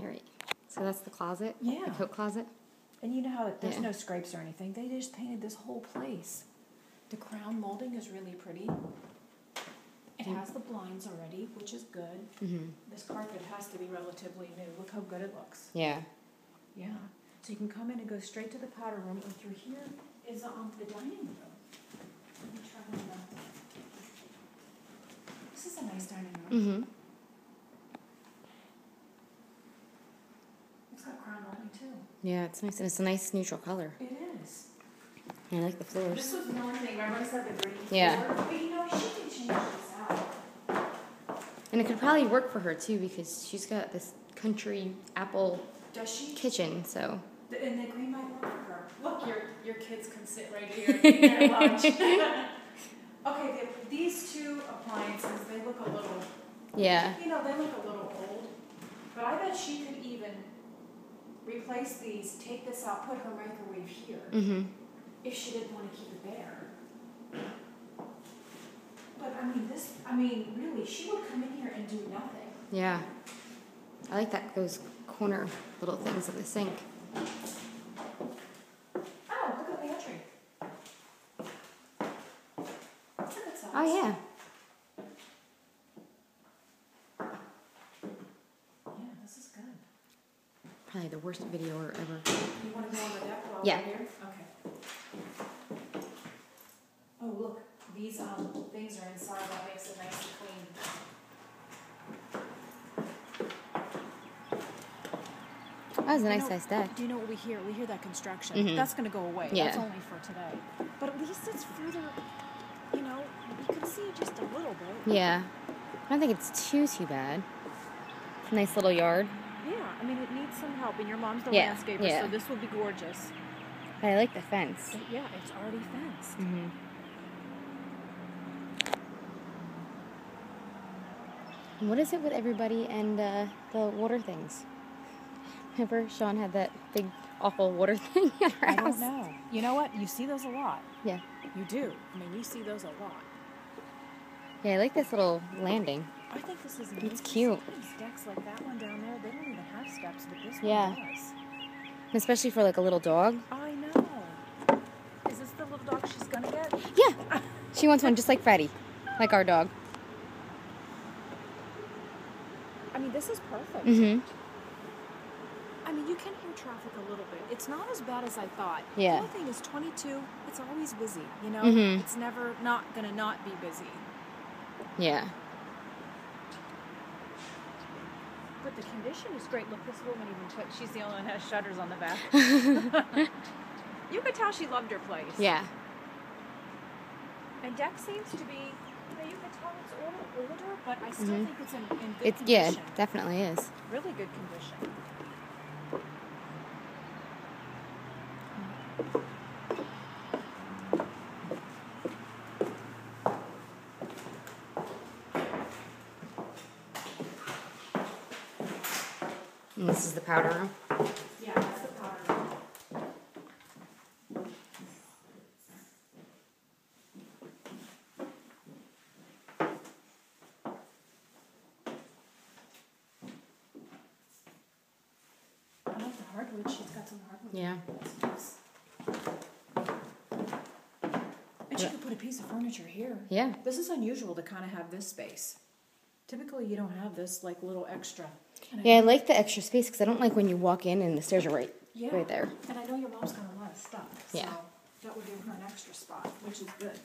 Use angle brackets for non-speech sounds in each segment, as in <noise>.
All right. So that's the closet. Yeah. The coat closet. And you know how there's Yeah. no scrapes or anything. They just painted this whole place. The crown molding is really pretty. It Mm. has the blinds already, which is good. Mm-hmm. This carpet has to be relatively new. Look how good it looks. Yeah. Yeah. So you can come in and go straight to the powder room, and through here is um, the dining room. Let me try. This is a nice dining room. Mm-hmm. It's got crown molding too. Yeah, it's nice. And it's a nice neutral color. It is. I like the floors. This was one thing. Remember I said the green Yeah. floor? But you know, she can change this out. And it could probably work for her too because she's got this country apple Does she? kitchen. So The- And the green might work for her. Look, your, your kids can sit right here <laughs> and lunch. <laughs> Okay, the- these two appliances, they look a little, yeah. you know, they look a little old. But I bet she could replace these, take this out, put her microwave here, Mm-hmm. if she didn't wanna keep it there. But I mean, this, I mean, really, she would come in here and do nothing. Yeah. I like that those corner little things of the sink. Oh, look at the entry. That's a good size. Oh. Yeah, this is good. Probably the worst video ever. You wanna go on the deck while Yeah. we're here? Okay. Oh, look, these, um, things are inside, that makes it nice and clean. That was a nice know- sized deck. Do you know what we hear? We hear that construction. Mhm. That's gonna go away. Yeah. That's only for today. But at least it's further, you know, you can see just a little bit. Yeah. I don't think it's too too bad. Nice little yard. I mean, it needs some help, and your mom's the Yeah, landscaper, yeah. so this will be gorgeous. I like the fence. But yeah, it's already fenced. Mm-hmm. What is it with everybody and uh, the water things? <laughs> Remember, Sean had that big, awful water <laughs> thing at I house. don't know. You know what? You see those a lot. Yeah, You do. I mean, you see those a lot. yeah, I like this little landing. I think this is nice. It's cute. Decks like that one down there, they don't even have steps, but this Yeah. one does. Especially for like a little dog. I know. Is this the little dog she's gonna get? Yeah, she wants one just like Freddie, like our dog. I mean, this is perfect. Mm-hmm. I mean, you can hear traffic a little bit. It's not as bad as I thought. Yeah. The only thing is 22, it's always busy, you know? Mhm. It's never not gonna not be busy. Yeah. But the condition is great. Look, this woman even put, she's the only one that has shutters on the back. <laughs> <laughs> you could tell she loved her place. Yeah. And deck seems to be, you know, you can tell it's older, older but I still Mhm. think it's in, in good It's condition. yeah, definitely is. Really good condition. Powder room. Yeah, that's the powder room. I like the hardwood. She's got some hardwood. Yeah. Nice. And she could put a piece of furniture here. Yeah. This is unusual to kind of have this space. Typically, you don't have this like little extra. And Yeah, I know- like the extra space because I don't like when you walk in and the stairs are right, Yeah. right there. And I know your mom's got a lot of stuff, so Yeah. that would give her an extra spot, which is good.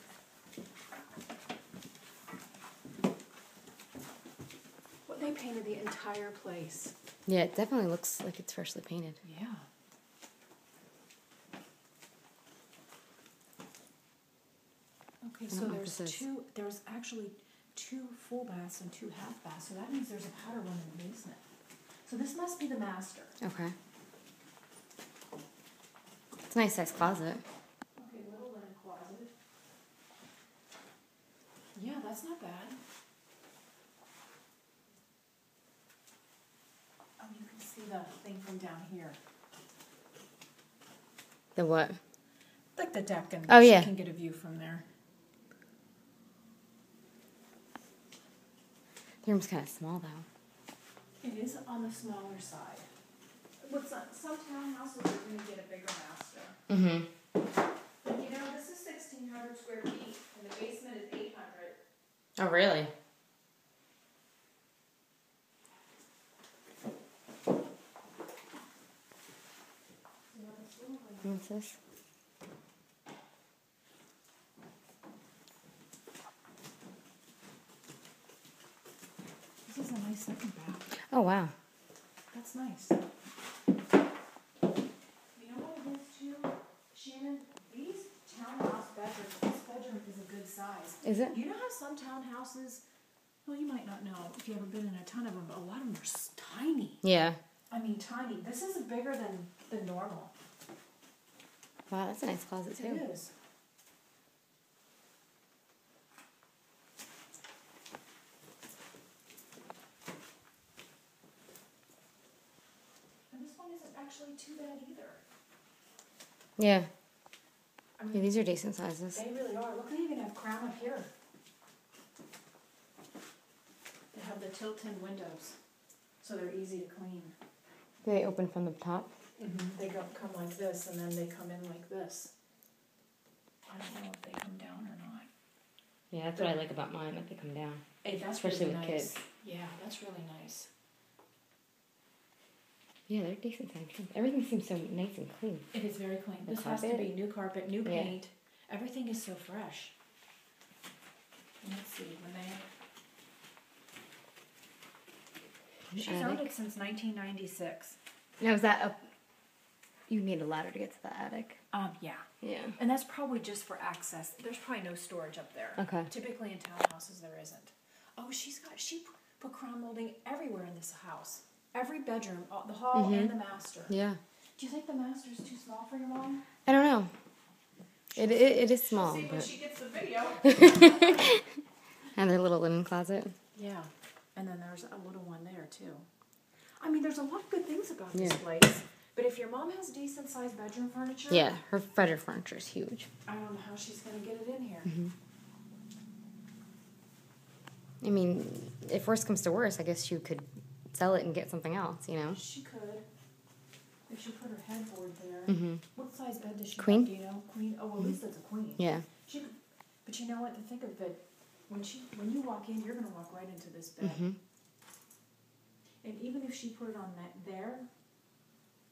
Well, they painted the entire place. Yeah, it definitely looks like it's freshly painted. Yeah. Okay, so there's two, there's actually two full baths and two half baths, so that means there's a powder room in the basement. So this must be the master. Okay. It's a nice size closet. Okay, little linen closet. Yeah, that's not bad. Oh, you can see the thing from down here. The what? Like the deck and Oh, yeah. you can get a view from there. The room's kind of small though. It is on the smaller side. With some, some townhouses, are gonna get a bigger master. Mm-hmm. But you know, this is sixteen hundred square feet, and the basement is eight hundred. Oh, really? What's this? A nice second bath. Oh, wow. That's nice. You know what it is too, Shannon? These townhouse bedrooms, this bedroom is a good size. Is it? You know how some townhouses, well, you might not know if you've ever been in a ton of them, but a lot of them are tiny. Yeah. I mean, tiny. This is bigger than, than normal. Wow, that's a nice closet, too. It is. And this one isn't actually too bad either. Yeah. I Yeah, these are decent sizes. they really are. Look, they even have crown up here. They have the tilt-in windows, so they're easy to clean. Do they open from the top? Mm-hmm. They go, come like this, and then they come in like this. I don't know if they come down or not. Yeah, that's what I like about mine, that they come down. Hey, that's Especially really with nice. kids. Yeah, that's really nice. Yeah, they're decent sized. Everything seems so nice and clean. It is very clean. The This has to be new carpet, new Yeah. paint. Everything is so fresh. Let's see, when they. She's owned it since nineteen ninety-six. Now, is that up? You need a ladder to get to the attic. Um, yeah. Yeah. And that's probably just for access. There's probably no storage up there. Okay. Typically in townhouses, there isn't. Oh, she's got, she put crown molding everywhere in this house. Every bedroom, uh, the hall and the master. Yeah. Do you think the master's too small for your mom? I don't know. It, it, it is small, See when but she gets the video. <laughs> and their little linen closet. Yeah, and then there's a little one there too. I mean, there's a lot of good things about this Yeah. place. But if your mom has decent sized bedroom furniture, Yeah, her bedroom furniture is huge. I don't know how she's gonna get it in here. Mm-hmm. I mean, if worst comes to worst, I guess you could sell it and get something else. You know. She could, if she put her headboard there. Mm-hmm. What size bed does she Queen? have? Do you know? Queen. Oh, well, at least it's a queen. Yeah. She but you know what? To think of it, when she when you walk in, you're gonna walk right into this bed. Mm-hmm. And even if she put it on that there,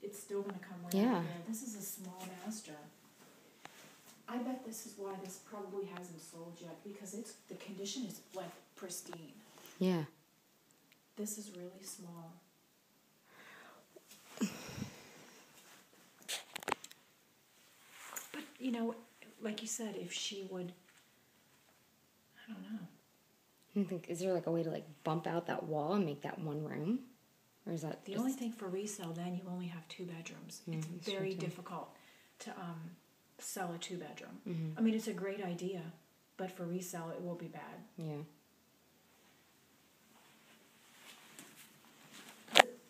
it's still gonna come right Yeah. there. This is a small master. I bet this is why this probably hasn't sold yet because it's the condition is like pristine. Yeah. This is really small. But you know, like you said, if she would, I don't know. I think is there like a way to like bump out that wall and make that one room, or is that The just- only thing for resale, then you only have two bedrooms. it's Mm, true, very difficult to um, sell a two bedroom. Mhm. I mean, it's a great idea, but for resale, it will be bad. Yeah.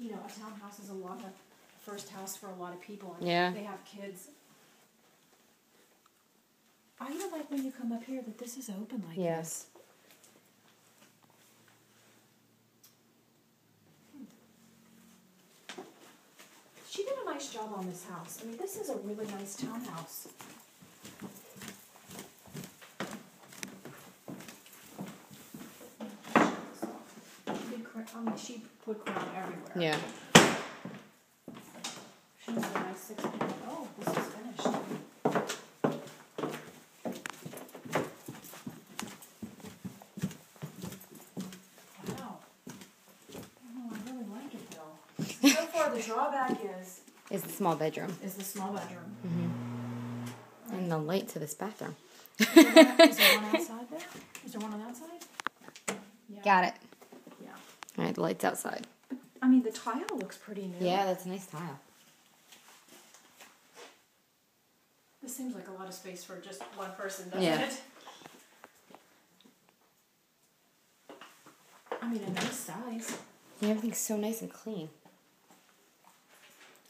You know, a townhouse is a lot of first house for a lot of people. And Yeah. They have kids. I even like when you come up here that this is open like Yeah. this. She did a nice job on this house. I mean, this is a really nice townhouse. Big cra- she put crown everywhere. Yeah. A nice six. Oh, this is finished. Wow. Oh, I really like it though. So far, the drawback is, Is the small bedroom is the small bedroom. Mhm. and the light to this bathroom. Is there one- is there one outside there? Is there one on that side? Yeah. Got it. Yeah. All right, the light's outside. I mean, the tile looks pretty new. Yeah, that's a nice tile. This seems like a lot of space for just one person, doesn't Yeah. it? I mean, a nice size. And everything's so nice and clean.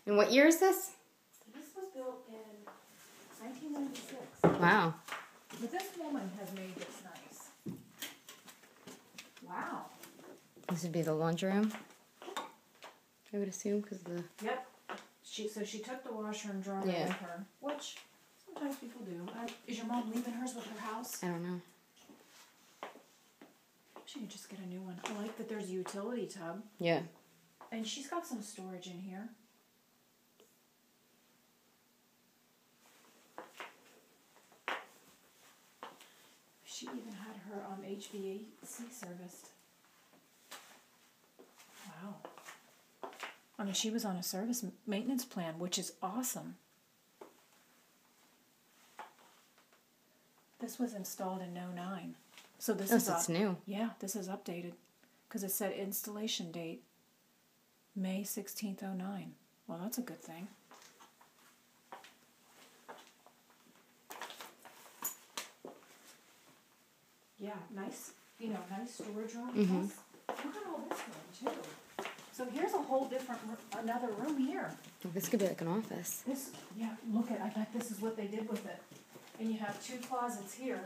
And what year is this? This was built in 1996. Wow. But this woman has made this nice. Wow. This would be the laundry room. I would assume because the Yep. She so she took the washer and dryer Yeah. with her, which sometimes people do. I, is your mom leaving hers with her house? I don't know. She could just get a new one. I like that there's a utility tub, Yeah. and she's got some storage in here. She even had her um, HVAC serviced. Wow. I mean, she was on a service maintenance plan, which is awesome. This was installed in '09, so this Oh, is so it's new. yeah, this is updated because it said installation date May 16th, 09. Well, that's a good thing. Yeah, nice, you know, nice storage room. Mhm. Plus, look at all this room, too. So here's a whole different, another room here. Well, this could be like an office. This, yeah, look at, I bet this is what they did with it. And you have two closets here.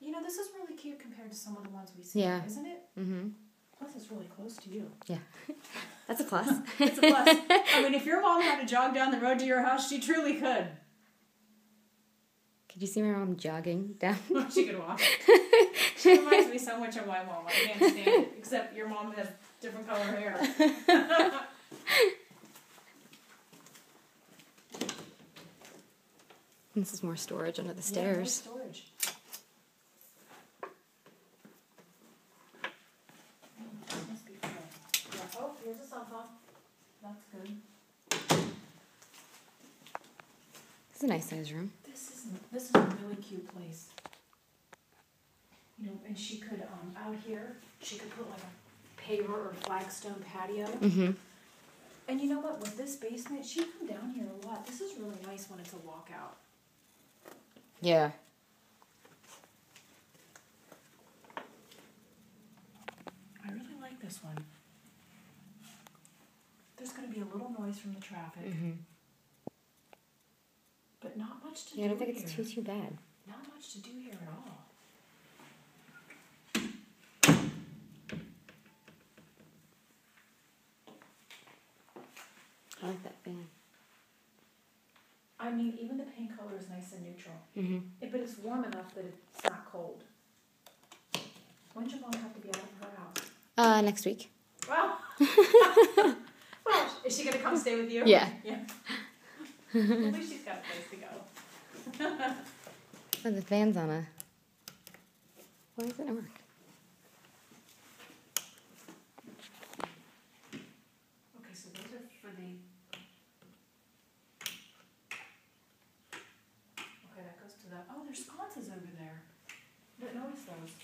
You know, this is really cute compared to some of the ones we see, Yeah. isn't it? Mm-hmm. Plus, it's really close to you. Yeah. <laughs> That's a plus. It's a plus. <laughs> I mean, if your mom had to jog down the road to your house, she truly could. Could you see my mom jogging down? <laughs> Oh, she could walk. <laughs> She reminds me so much of my mom. I can't stand it. Except your mom has different color hair. <laughs> this is more storage under the Yeah, more stairs. storage. Must be full. Yeah. Oh, here's a sump pump. That's good. It's a nice size room. This is this is a really cute place. You know, and she could um out here she could put like a paver or flagstone patio. Mm-hmm. And you know what? With this basement, she come down here a lot. This is really nice when it's a walkout. Yeah. I really like this one. There's going to be a little noise from the traffic, Mm-hmm. But not much to Yeah, I do don't think it's too too bad. Not much to do here at all. I like that fan. I mean, even the paint color is nice and neutral, Mm-hmm. It- but it's warm enough that it's not cold. When's your mom have to be out of her house? Uh, next week. Well, <laughs> <laughs> well, is she gonna come stay with you? Yeah. Yeah. At <laughs> least she's got a place to go. Oh, the fan's on a. Why doesn't it work? Okay, so those are for the. Okay, that goes to the, oh, there's sconces over there. Didn't notice those.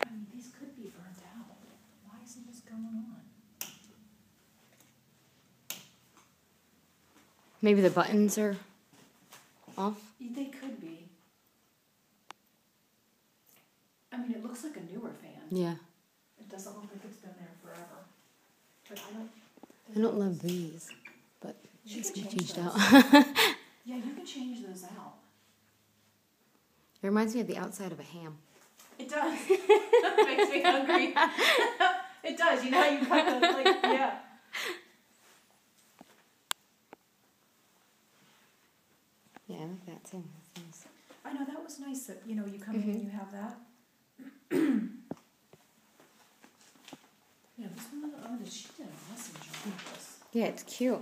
I mean, these could be burnt out. Why isn't this going on? Maybe the buttons are off. They could be. I mean, it looks like a newer fan. Yeah. It doesn't look like it's been there forever. But I don't. I don't love these, but She it's change changed those. out. <laughs> Yeah, you can change those out. it reminds me of the outside of a ham. It does. <laughs> that Makes me hungry. <laughs> it does. You know how you cut the like. Yeah, I like that too. That's nice. I know that was nice that you know you come in Mhm. and you have that. <clears throat> yeah, this one oh she did an awesome job with this. Yeah, it's cute.